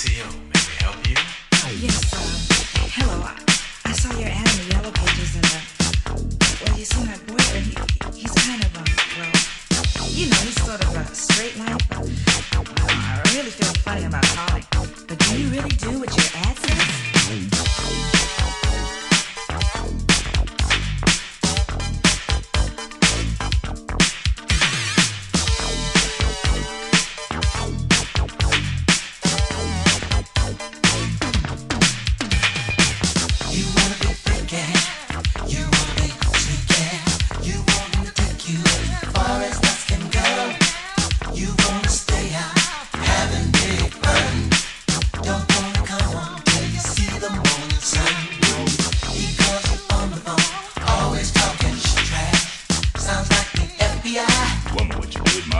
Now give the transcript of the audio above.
CEO, may we help you? Oh, yes, uh, hello. I, I saw your ad in the Yellow Pages and, uh, well, you see, my boyfriend, he, he's kind of, um, well, you know, he's sort of a straight man. I really feel funny about calling, but do you really do do